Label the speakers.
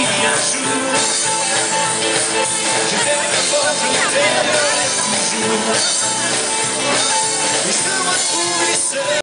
Speaker 1: Thank you.